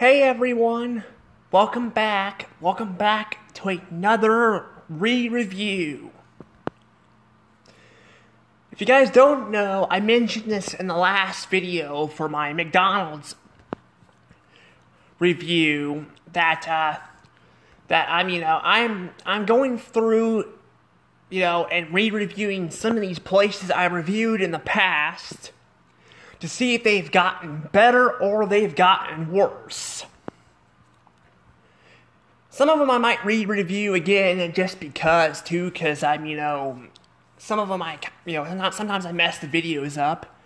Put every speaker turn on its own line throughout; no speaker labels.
Hey everyone, welcome back. Welcome back to another re review. If you guys don't know, I mentioned this in the last video for my McDonald's review that uh, that I'm you know I'm I'm going through you know and re-reviewing some of these places I reviewed in the past to see if they've gotten better or they've gotten worse. Some of them I might re-review again just because too, because I'm you know some of them I you know sometimes I mess the videos up.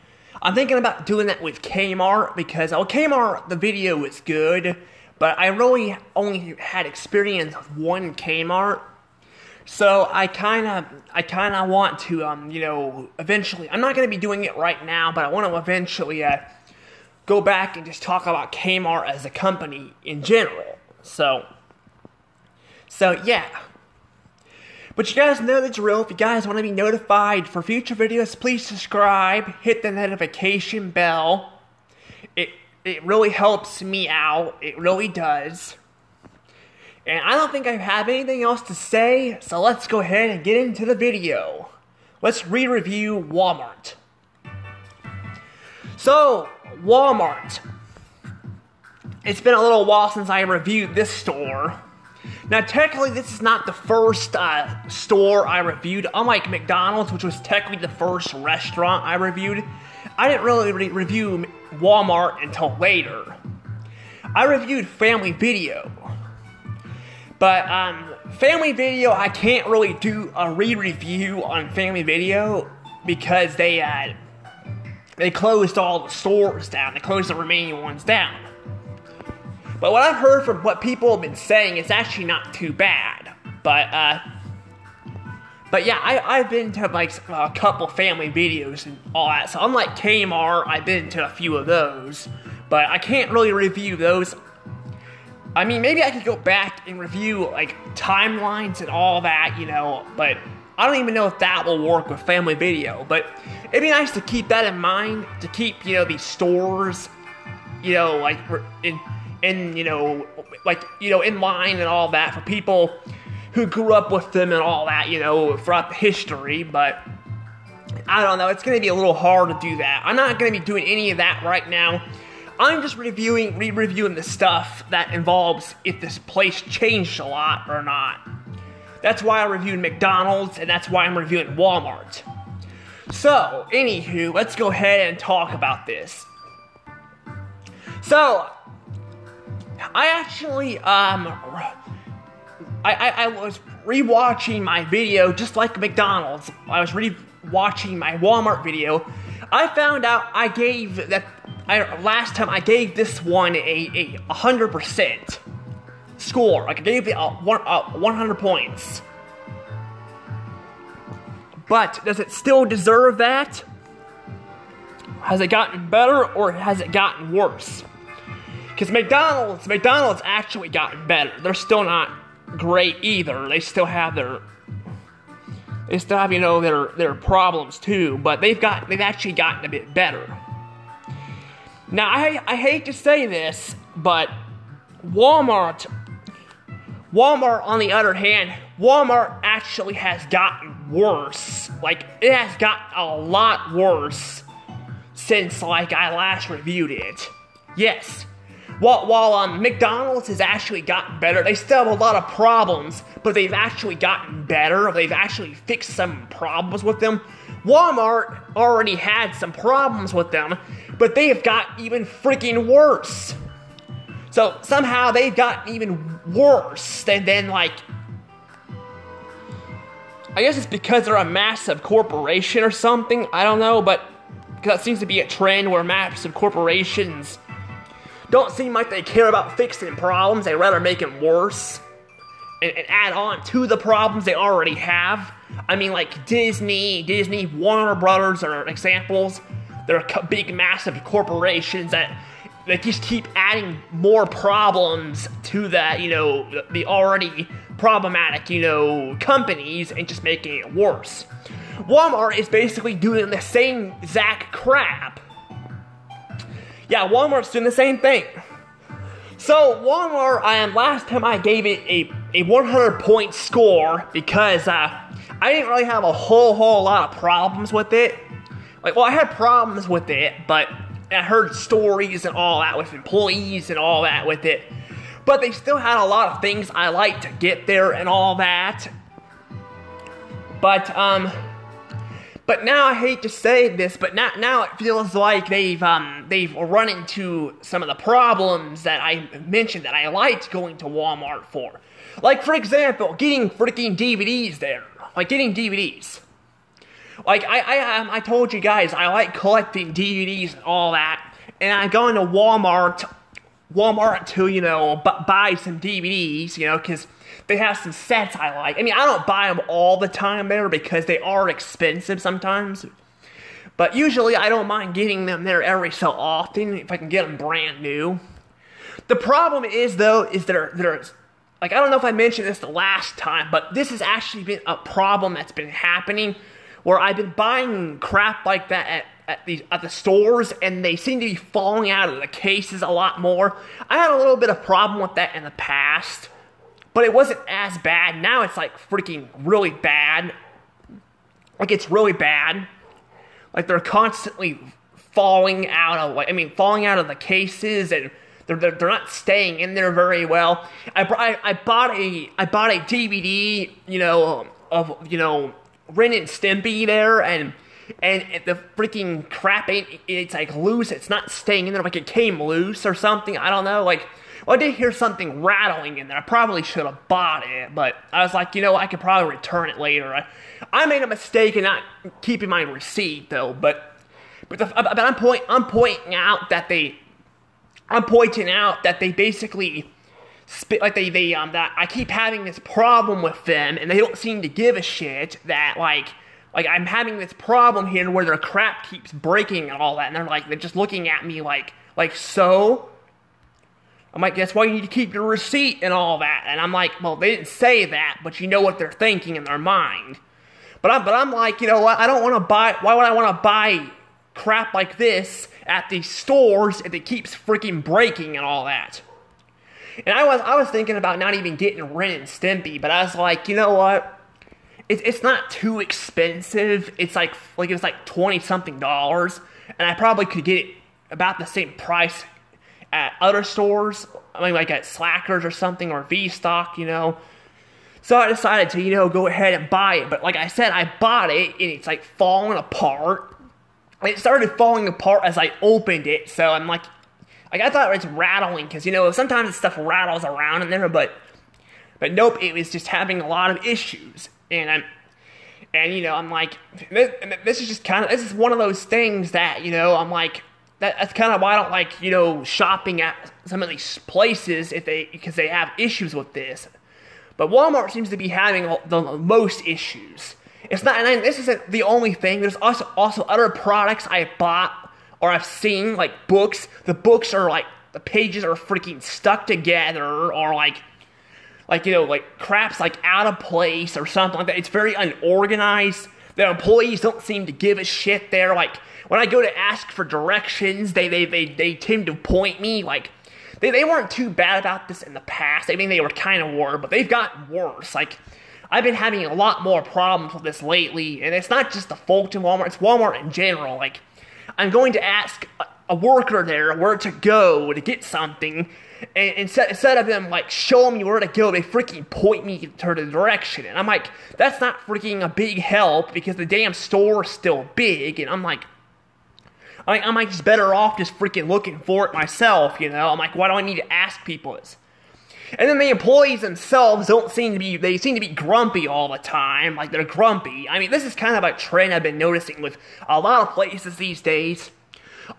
I'm thinking about doing that with Kmart because oh Kmart the video was good, but I really only had experience with one Kmart so I kind of, I kind of want to, um, you know, eventually. I'm not going to be doing it right now, but I want to eventually uh, go back and just talk about Kmart as a company in general. So, so yeah. But you guys know the drill. If you guys want to be notified for future videos, please subscribe, hit the notification bell. It it really helps me out. It really does. And I don't think I have anything else to say, so let's go ahead and get into the video. Let's re-review Walmart. So, Walmart. It's been a little while since I reviewed this store. Now, technically, this is not the first uh, store I reviewed. Unlike McDonald's, which was technically the first restaurant I reviewed, I didn't really re- review Walmart until later. I reviewed Family Video, but um, Family Video, I can't really do a re-review on Family Video because they uh, they closed all the stores down. They closed the remaining ones down. But what I've heard from what people have been saying, it's actually not too bad. But uh, but yeah, I, I've been to like a couple family videos and all that. So unlike Kmart, I've been to a few of those. But I can't really review those I mean, maybe I could go back and review like timelines and all that, you know, but I don't even know if that will work with family video. But it'd be nice to keep that in mind, to keep, you know, these stores, you know, like in, in, you know, like, you know, in line and all that for people who grew up with them and all that, you know, throughout the history. But I don't know, it's going to be a little hard to do that. I'm not going to be doing any of that right now I'm just reviewing, re-reviewing the stuff that involves if this place changed a lot or not. That's why I reviewed McDonald's, and that's why I'm reviewing Walmart. So, anywho, let's go ahead and talk about this. So, I actually, um, I, I, I was rewatching my video just like McDonald's. I was re-watching my Walmart video. I found out I gave that I, last time I gave this one a, a 100% score. Like I gave it a, one, a 100 points. But does it still deserve that? Has it gotten better or has it gotten worse? Because McDonald's, McDonald's actually gotten better. They're still not great either. They still have their they still have, you know, their their problems too, but they've got they've actually gotten a bit better. Now, I, I hate to say this, but Walmart, Walmart, on the other hand, Walmart actually has gotten worse. Like, it has gotten a lot worse since, like, I last reviewed it. Yes. While, while um, McDonald's has actually gotten better, they still have a lot of problems, but they've actually gotten better. They've actually fixed some problems with them. Walmart already had some problems with them, but they have got even freaking worse. So somehow they've gotten even worse than, than like. I guess it's because they're a massive corporation or something. I don't know, but that seems to be a trend where massive corporations don't seem like they care about fixing problems. They rather make them worse and, and add on to the problems they already have. I mean, like Disney, Disney, Warner Brothers are examples. They're big, massive corporations that that just keep adding more problems to that, you know, the already problematic, you know, companies and just making it worse. Walmart is basically doing the same exact crap. Yeah, Walmart's doing the same thing. So Walmart, um, last time I gave it a, a 100 point score because uh, I didn't really have a whole whole lot of problems with it. Like, well, I had problems with it, but I heard stories and all that with employees and all that with it. But they still had a lot of things I liked to get there and all that. But um, but now I hate to say this, but now now it feels like they've um they've run into some of the problems that I mentioned that I liked going to Walmart for. Like for example, getting freaking DVDs there. Like getting DVDs. Like I I um, I told you guys I like collecting DVDs and all that, and I go into Walmart Walmart to you know b- buy some DVDs, you know, because they have some sets I like. I mean, I don't buy them all the time there because they are expensive sometimes. But usually I don't mind getting them there every so often if I can get them brand new. The problem is though is there there's like I don't know if I mentioned this the last time, but this has actually been a problem that's been happening where I've been buying crap like that at at the at the stores and they seem to be falling out of the cases a lot more. I had a little bit of problem with that in the past but it wasn't as bad. Now it's like freaking really bad. Like it's really bad. Like they're constantly falling out of like I mean falling out of the cases and they're, they're, they're not staying in there very well. I, I, I bought a I bought a DVD you know of you know Ren and Stimpy there and and the freaking crap ain't it's like loose. It's not staying in there like it came loose or something. I don't know like well, I did hear something rattling in there. I probably should have bought it, but I was like, you know, I could probably return it later. I, I made a mistake in not keeping my receipt though, but but, the, but I'm point I'm pointing out that they I'm pointing out that they basically spit like they they um that I keep having this problem with them and they don't seem to give a shit that like like I'm having this problem here where their crap keeps breaking and all that and they're like they're just looking at me like like so I'm like, that's why you need to keep your receipt and all that. And I'm like, well, they didn't say that, but you know what they're thinking in their mind. But I'm, but I'm like, you know what? I don't want to buy. Why would I want to buy crap like this at these stores if it keeps freaking breaking and all that? And I was I was thinking about not even getting Ren and Stimpy, but I was like, you know what? It's it's not too expensive. It's like like it was like twenty something dollars, and I probably could get it about the same price at other stores, I mean, like at Slackers or something, or V Stock, you know. So I decided to, you know, go ahead and buy it. But like I said, I bought it and it's like falling apart. It started falling apart as I opened it. So I'm like, like I thought it was rattling because you know sometimes stuff rattles around in there, but but nope, it was just having a lot of issues. And I'm and you know I'm like, this, this is just kind of this is one of those things that you know I'm like that, that's kind of why I don't like you know shopping at some of these places if they because they have issues with this. But Walmart seems to be having the most issues. It's not, and this isn't the only thing. There's also also other products I bought or I've seen like books. The books are like the pages are freaking stuck together or like like you know like crap's like out of place or something like that. It's very unorganized. The employees don't seem to give a shit They're Like when I go to ask for directions, they they they, they tend to point me like they, they weren't too bad about this in the past. I mean they were kind of were, but they've gotten worse. Like I've been having a lot more problems with this lately, and it's not just the Fulton Walmart, it's Walmart in general. Like I'm going to ask a, worker there where to go to get something, and instead, instead of them like showing me where to go, they freaking point me to the direction. And I'm like, that's not freaking a big help because the damn store's still big. And I'm like, I, I'm like just better off just freaking looking for it myself, you know? I'm like, why do I need to ask people this? And then the employees themselves don't seem to be, they seem to be grumpy all the time. Like, they're grumpy. I mean, this is kind of a trend I've been noticing with a lot of places these days.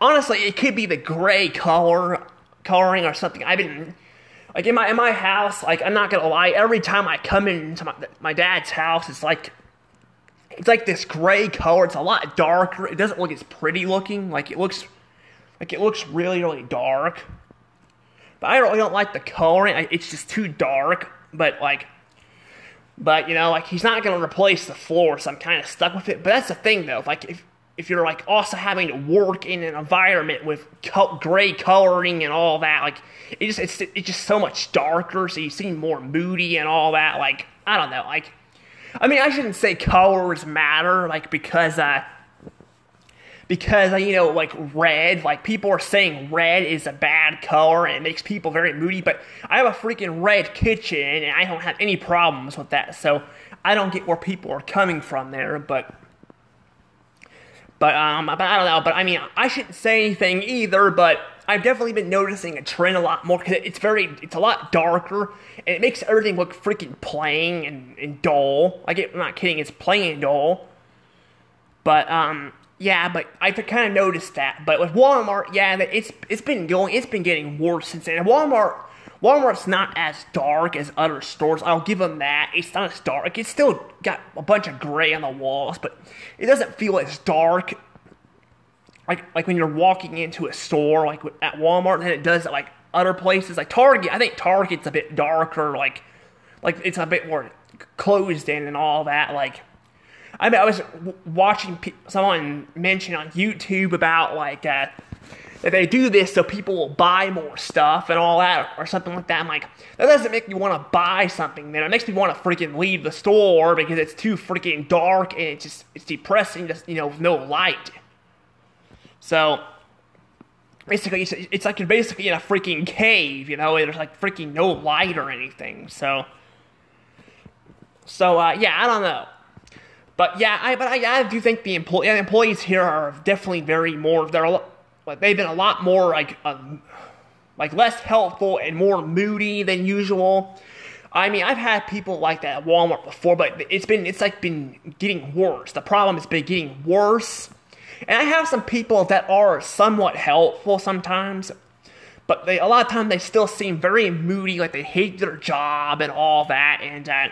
Honestly, it could be the gray color, coloring or something. I've been, like, in my, in my house, like, I'm not gonna lie, every time I come into my, my dad's house, it's like, it's like this gray color. It's a lot darker. It doesn't look as pretty looking. Like it looks, like it looks really, really dark. But I really don't like the coloring. It's just too dark. But like, but you know, like he's not gonna replace the floor, so I'm kind of stuck with it. But that's the thing, though. Like if if you're like also having to work in an environment with co- gray coloring and all that, like it just it's it's just so much darker, so you seem more moody and all that. Like I don't know, like I mean I shouldn't say colors matter, like because uh because you know like red like people are saying red is a bad color and it makes people very moody but i have a freaking red kitchen and i don't have any problems with that. So i don't get where people are coming from there but but um but i don't know but i mean i shouldn't say anything either but i've definitely been noticing a trend a lot more because it's very it's a lot darker and it makes everything look freaking plain and, and dull. I get i'm not kidding it's plain and dull. But um yeah, but I've kind of noticed that. But with Walmart, yeah, it's it's been going, it's been getting worse since then. Walmart, Walmart's not as dark as other stores. I'll give them that. It's not as dark. It's still got a bunch of gray on the walls, but it doesn't feel as dark. Like like when you're walking into a store, like at Walmart, than it does at like other places, like Target. I think Target's a bit darker. Like like it's a bit more closed in and all that. Like I mean, I was watching pe- someone mention on YouTube about like uh, that they do this so people will buy more stuff and all that or something like that. I'm like, that doesn't make me want to buy something, man. It makes me want to freaking leave the store because it's too freaking dark and it's just it's depressing, just you know, with no light. So basically, it's, it's like you're basically in a freaking cave, you know. There's like freaking no light or anything. So, so uh, yeah, I don't know. But yeah, I but I, I do think the employee employees here are definitely very more. They're a like they've been a lot more like um, like less helpful and more moody than usual. I mean, I've had people like that at Walmart before, but it's been it's like been getting worse. The problem has been getting worse. And I have some people that are somewhat helpful sometimes, but they a lot of times they still seem very moody, like they hate their job and all that. And uh,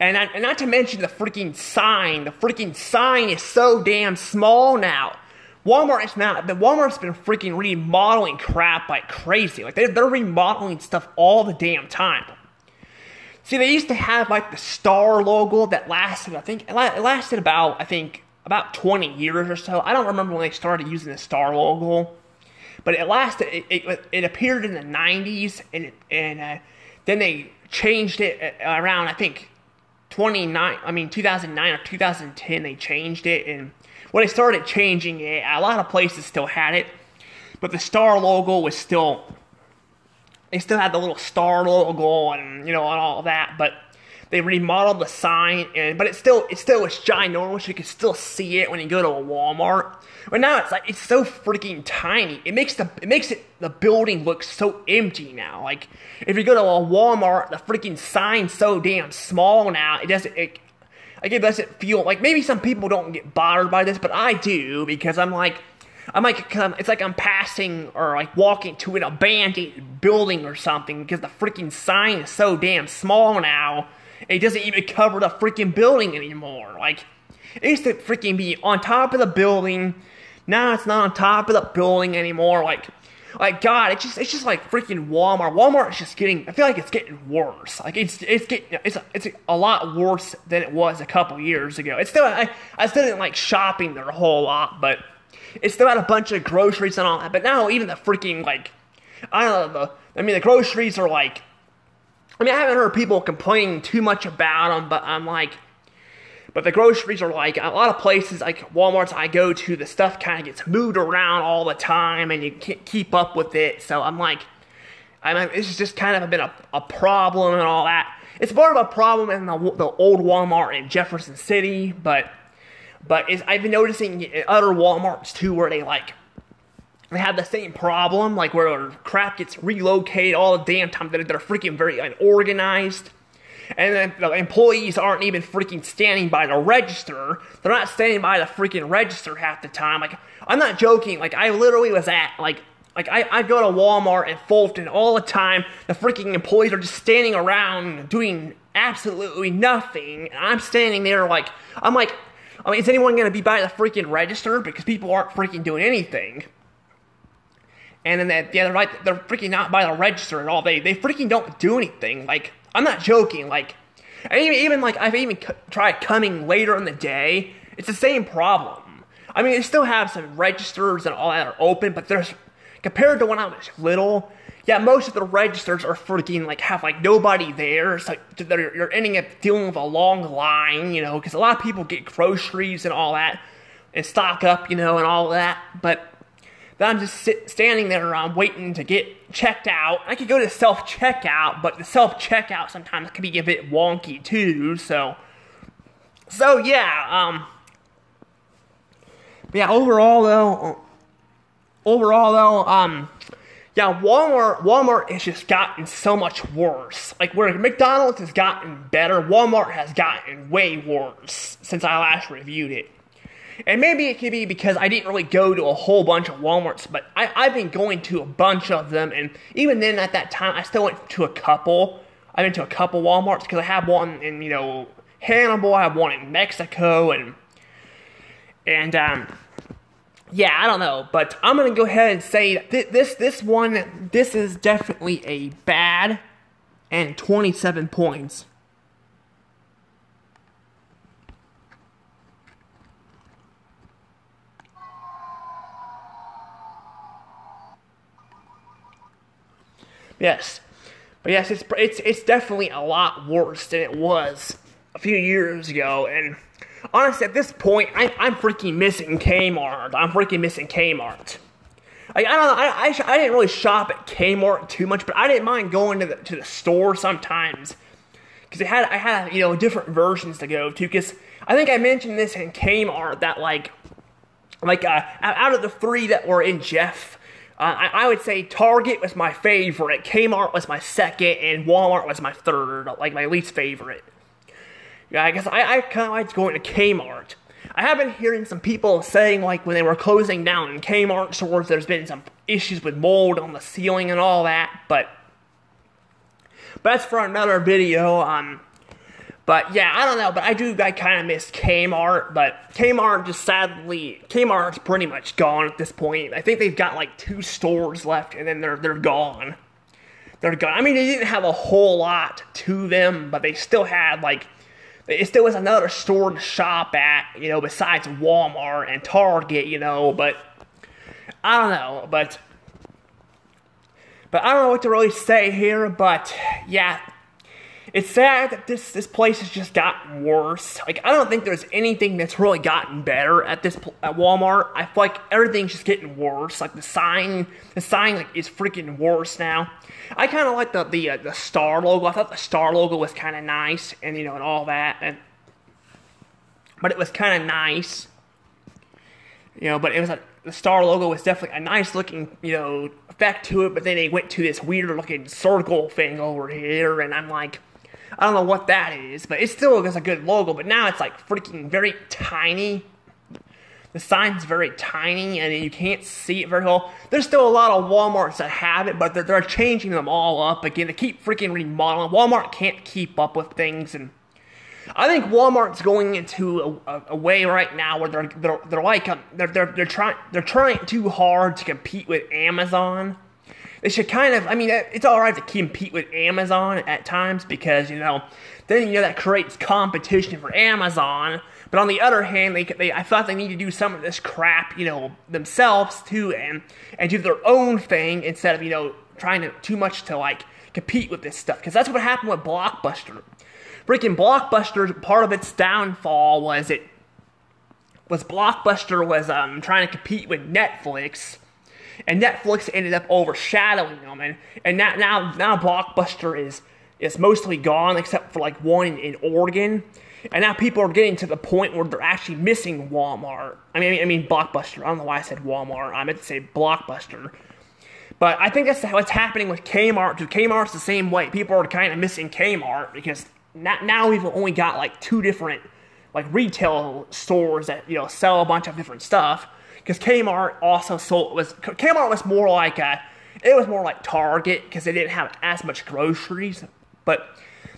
and, and not to mention the freaking sign. The freaking sign is so damn small now. Walmart is not. The Walmart's been freaking remodeling crap like crazy. Like they're, they're remodeling stuff all the damn time. See, they used to have like the star logo that lasted. I think it lasted about. I think about 20 years or so. I don't remember when they started using the star logo, but it lasted. It, it, it appeared in the 90s, and and uh, then they changed it uh, around. I think 29, I mean 2009 or 2010, they changed it, and when they started changing it, a lot of places still had it, but the star logo was still, they still had the little star logo and you know and all that, but they remodeled the sign, and but it still it still was ginormous. You could still see it when you go to a Walmart. But now it's like it's so freaking tiny. It makes the it makes it the building look so empty now. Like if you go to a Walmart, the freaking sign's so damn small now. It doesn't. It, like it doesn't feel like maybe some people don't get bothered by this, but I do because I'm like. I'm like, it's like I'm passing or like walking to an abandoned building or something because the freaking sign is so damn small now it doesn't even cover the freaking building anymore. Like, it used to freaking be on top of the building. Now it's not on top of the building anymore. Like, like God, it's just it's just like freaking Walmart. Walmart is just getting. I feel like it's getting worse. Like it's it's getting it's it's a lot worse than it was a couple years ago. It's still I I still didn't like shopping there a whole lot, but it still had a bunch of groceries and all that. But now even the freaking like I don't know. The, I mean the groceries are like I mean, I haven't heard people complaining too much about them, but I'm like, but the groceries are like a lot of places, like Walmart's I go to, the stuff kind of gets moved around all the time, and you can't keep up with it. So I'm like, I mean, this is just kind of been a, a problem and all that. It's more of a problem in the, the old Walmart in Jefferson City, but but I've been noticing other WalMarts too, where they like they have the same problem, like where crap gets relocated all the damn time. That they're freaking very unorganized. And then the employees aren't even freaking standing by the register. They're not standing by the freaking register half the time. Like, I'm not joking. Like, I literally was at, like, like I, I go to Walmart and Fulton all the time. The freaking employees are just standing around doing absolutely nothing. And I'm standing there like, I'm like, I mean, is anyone going to be by the freaking register? Because people aren't freaking doing anything and then they, yeah, they're right, they're freaking not by the register at all. They they freaking don't do anything. Like I'm not joking. Like even, even like I've even c- tried coming later in the day it's the same problem. I mean, they still have some registers and all that are open, but there's compared to when I was little, yeah, most of the registers are freaking like have like nobody there. So you're ending up dealing with a long line, you know, because a lot of people get groceries and all that and stock up, you know, and all that. But then I'm just sit, standing there around waiting to get checked out. I could go to self checkout, but the self checkout sometimes can be a bit wonky too. So, so yeah, um, yeah. Overall though, overall though, um yeah, Walmart Walmart has just gotten so much worse. Like where McDonald's has gotten better, Walmart has gotten way worse since I last reviewed it. And maybe it could be because I didn't really go to a whole bunch of Walmarts, but I, I've been going to a bunch of them, and even then at that time, I still went to a couple. I went to a couple Walmarts because I have one in you know Hannibal, I have one in Mexico, and and um, yeah, I don't know, but I'm gonna go ahead and say th- this this one this is definitely a bad and 27 points. Yes, but yes, it's it's it's definitely a lot worse than it was a few years ago, and honestly, at this point, I, I'm freaking missing Kmart. I'm freaking missing Kmart. Like, I don't know, I, I, I, didn't really shop at Kmart too much, but I didn't mind going to the, to the store sometimes. Because I had, I had, you know, different versions to go to. Because I think I mentioned this in Kmart that, like, like uh, out of the three that were in Jeff, uh, I, I, would say Target was my favorite, Kmart was my second, and Walmart was my third, like my least favorite. Yeah, I guess I, I kind of like going to Kmart. I have been hearing some people saying, like, when they were closing down in Kmart stores, there's been some issues with mold on the ceiling and all that, but, but that's for another video. Um, but yeah, I don't know, but I do, I kind of miss Kmart, but Kmart just sadly, Kmart's pretty much gone at this point. I think they've got like two stores left, and then they're they're gone. They're gone. I mean, they didn't have a whole lot to them, but they still had like it still was another store to shop at, you know, besides Walmart and Target, you know, but I don't know, but but I don't know what to really say here, but yeah, it's sad that this this place has just gotten worse. Like I don't think there's anything that's really gotten better at this at Walmart. I feel like everything's just getting worse. Like the sign, the sign like is freaking worse now. I kind of like the the uh, the star logo. I thought the star logo was kind of nice, and you know, and all that, and but it was kind of nice. You know, but it was a the star logo was definitely a nice looking, you know, effect to it, but then they went to this weird looking circle thing over here, and I'm like, I don't know what that is, but it still is a good logo. But now it's like freaking very tiny. The sign's very tiny and you can't see it very well. There's still a lot of Walmarts that have it, but they're, they're changing them all up again. They keep freaking remodeling. Walmart can't keep up with things, and I think Walmart's going into a, a, way right now where they're they're, they're like um, they're, they're they're trying they're trying too hard to compete with Amazon they should kind of, I mean, it's all right to compete with Amazon at times because, you know, then, you know, that creates competition for Amazon. But on the other hand, they, they I thought they need to do some of this crap, you know, themselves too and, and do their own thing instead of, you know, trying to too much to, like, compete with this stuff. Because that's what happened with Blockbuster. Freaking Blockbuster, part of its downfall was it was Blockbuster was um, trying to compete with Netflix and Netflix ended up overshadowing them, and and now now now Blockbuster is is mostly gone except for like one in, in Oregon, and now people are getting to the point where they're actually missing Walmart. I mean, I mean Blockbuster. I don't know why I said Walmart. I meant to say Blockbuster. But I think that's what's happening with Kmart. Too. Kmart's the same way. People are kind of missing Kmart because now, now we've only got like two different like retail stores that you know sell a bunch of different stuff because Kmart also sold was Kmart was more like a it was more like Target because they didn't have as much groceries, but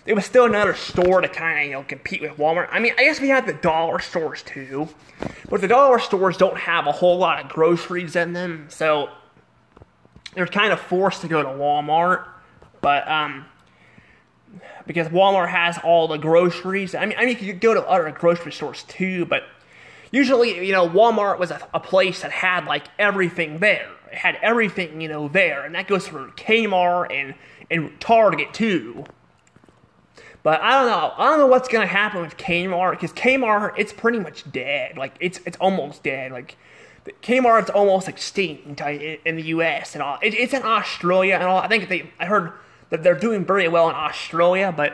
it was still another store to kind of you know compete with Walmart. I mean, I guess we had the dollar stores too, but the dollar stores don't have a whole lot of groceries in them, so they're kind of forced to go to Walmart. But um, because Walmart has all the groceries, I mean, I mean, you could go to other grocery stores too, but usually, you know, Walmart was a, a place that had like everything there. It had everything, you know, there, and that goes for Kmart and and Target too. But I don't know. I don't know what's gonna happen with Kmart because Kmart it's pretty much dead. Like it's it's almost dead. Like Kmart's almost extinct in the U.S. and all. It, it's in Australia and all. I think they. I heard that they're doing very well in Australia, but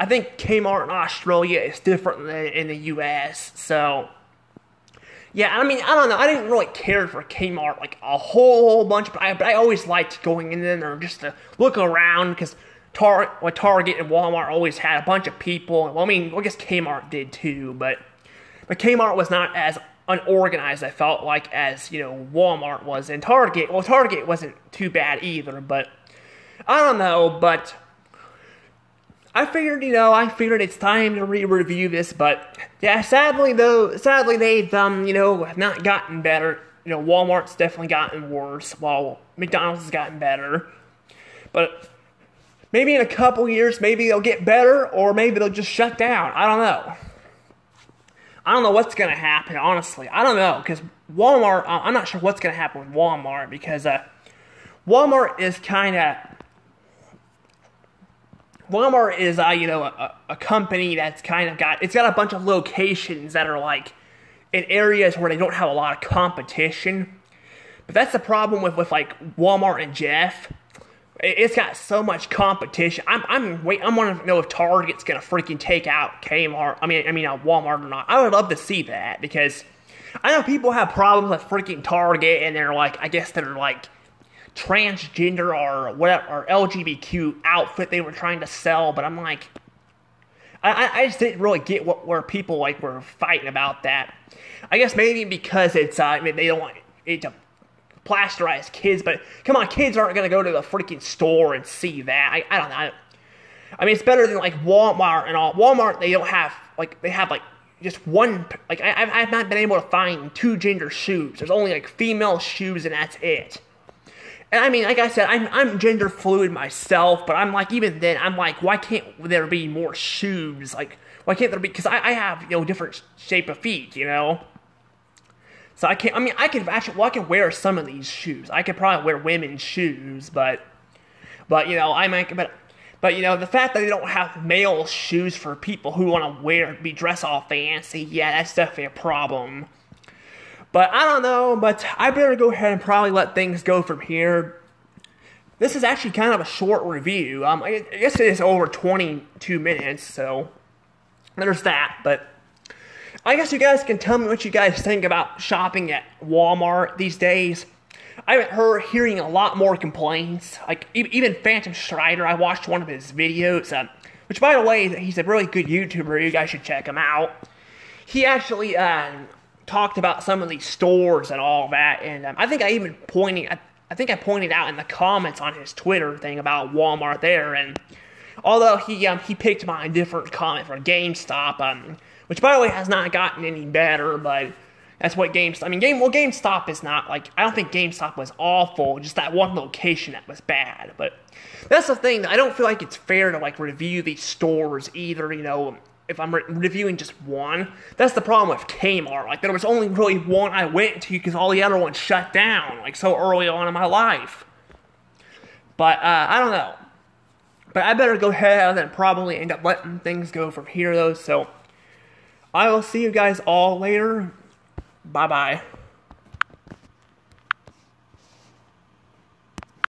I think Kmart in Australia is different than in the U.S. So. Yeah, I mean, I don't know. I didn't really care for Kmart like a whole bunch, but I, but I always liked going in there just to look around because Tar- well, Target and Walmart always had a bunch of people. Well, I mean, I guess Kmart did too, but but Kmart was not as unorganized. I felt like as you know Walmart was, and Target. Well, Target wasn't too bad either, but I don't know. But I figured, you know, I figured it's time to re-review this. But yeah, sadly though, sadly they've um, you know, have not gotten better. You know, Walmart's definitely gotten worse, while McDonald's has gotten better. But maybe in a couple years, maybe they'll get better, or maybe they'll just shut down. I don't know. I don't know what's gonna happen, honestly. I don't know because Walmart. I'm not sure what's gonna happen with Walmart because uh, Walmart is kind of Walmart is uh, you know a, a company that's kind of got it's got a bunch of locations that are like in areas where they don't have a lot of competition. But that's the problem with with like Walmart and Jeff it's got so much competition. I'm I'm wait. I'm wanting to know if Target's gonna freaking take out Kmart. I mean, I mean, uh, Walmart or not. I would love to see that because I know people have problems with freaking Target, and they're like, I guess they're like transgender or whatever or LGBTQ outfit they were trying to sell. But I'm like, I I just didn't really get what where people like were fighting about that. I guess maybe because it's uh, I mean, they don't want it to plasterize kids, but come on, kids aren't going to go to the freaking store and see that. I, I don't know. I mean, it's better than like Walmart and all. Walmart, they don't have, like, they have like just one, like, I, I've not been able to find two gender shoes. There's only like female shoes and that's it. And I mean, like I said, I'm, I'm gender fluid myself, but I'm like, even then, I'm like, why can't there be more shoes? Like, why can't there be, because I, I have, you know, different shape of feet, you know? So I can't. I mean, I could actually. Well, I could wear some of these shoes. I could probably wear women's shoes, but, but you know, I might. But, but you know, the fact that they don't have male shoes for people who want to wear, be dressed all fancy, yeah, that's definitely a problem. But I don't know. But I better go ahead and probably let things go from here. This is actually kind of a short review. Um, I guess it is over 22 minutes, so there's that. But I guess you guys can tell me what you guys think about shopping at Walmart these days. I've heard hearing a lot more complaints. Like even Phantom Strider, I watched one of his videos, uh, which by the way, he's a really good YouTuber. You guys should check him out. He actually uh, talked about some of these stores and all that, and um, I think I even pointed. I, I think I pointed out in the comments on his Twitter thing about Walmart there, and although he um, he picked my different comment for GameStop, um, which by the way has not gotten any better, but that's what GameStop. I mean, game well, GameStop is not like I don't think GameStop was awful. Just that one location that was bad. But that's the thing. I don't feel like it's fair to like review these stores either. You know, if I'm re- reviewing just one, that's the problem with Kmart. Like there was only really one I went to because all the other ones shut down like so early on in my life. But uh, I don't know. But I better go ahead and probably end up letting things go from here though. So. I will see you guys all later. Bye bye.